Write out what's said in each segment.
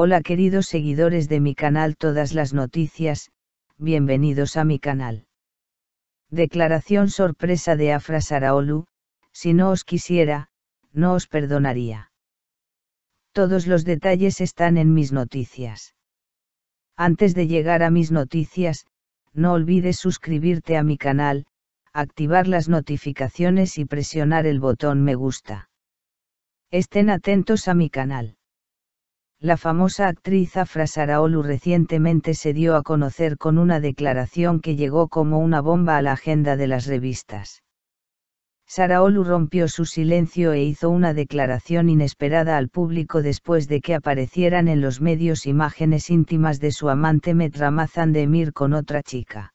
Hola queridos seguidores de mi canal Todas las Noticias, bienvenidos a mi canal. Declaración sorpresa de Afra Saraolu, si no os quisiera, no os perdonaría. Todos los detalles están en mis noticias. Antes de llegar a mis noticias, no olvides suscribirte a mi canal, activar las notificaciones y presionar el botón me gusta. Estén atentos a mi canal. La famosa actriz Afra Saraolu recientemente se dio a conocer con una declaración que llegó como una bomba a la agenda de las revistas. Saraolu rompió su silencio e hizo una declaración inesperada al público después de que aparecieran en los medios imágenes íntimas de su amante Metramazan de Emir con otra chica.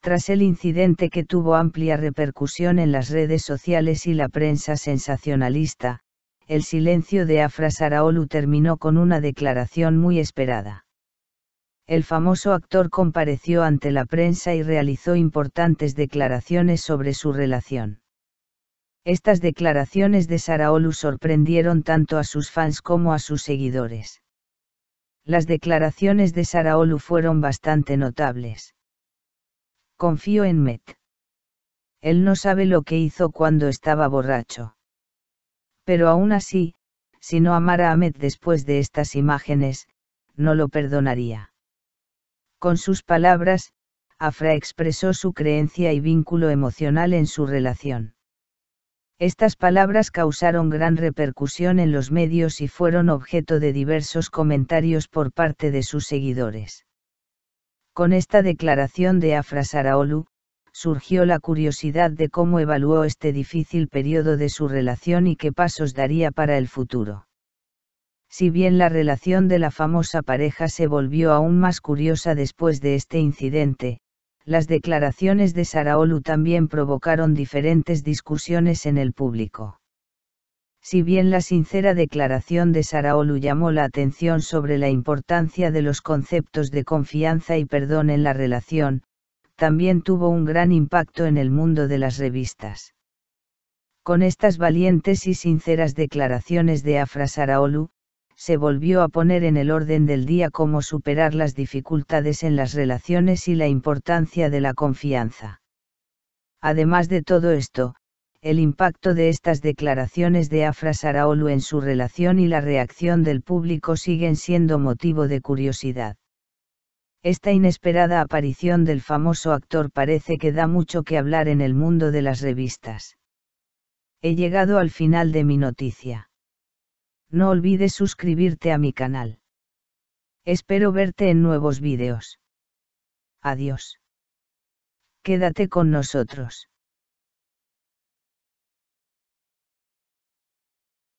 Tras el incidente que tuvo amplia repercusión en las redes sociales y la prensa sensacionalista, el silencio de Afra Saraolu terminó con una declaración muy esperada. El famoso actor compareció ante la prensa y realizó importantes declaraciones sobre su relación. Estas declaraciones de Saraolu sorprendieron tanto a sus fans como a sus seguidores. Las declaraciones de Saraolu fueron bastante notables. Confío en Met. Él no sabe lo que hizo cuando estaba borracho pero aún así, si no amara a Ahmed después de estas imágenes, no lo perdonaría. Con sus palabras, Afra expresó su creencia y vínculo emocional en su relación. Estas palabras causaron gran repercusión en los medios y fueron objeto de diversos comentarios por parte de sus seguidores. Con esta declaración de Afra Saraolu, surgió la curiosidad de cómo evaluó este difícil periodo de su relación y qué pasos daría para el futuro. Si bien la relación de la famosa pareja se volvió aún más curiosa después de este incidente, las declaraciones de Saraolu también provocaron diferentes discusiones en el público. Si bien la sincera declaración de Saraolu llamó la atención sobre la importancia de los conceptos de confianza y perdón en la relación, también tuvo un gran impacto en el mundo de las revistas. Con estas valientes y sinceras declaraciones de Afra Saraolu, se volvió a poner en el orden del día cómo superar las dificultades en las relaciones y la importancia de la confianza. Además de todo esto, el impacto de estas declaraciones de Afra Saraolu en su relación y la reacción del público siguen siendo motivo de curiosidad. Esta inesperada aparición del famoso actor parece que da mucho que hablar en el mundo de las revistas. He llegado al final de mi noticia. No olvides suscribirte a mi canal. Espero verte en nuevos vídeos. Adiós. Quédate con nosotros.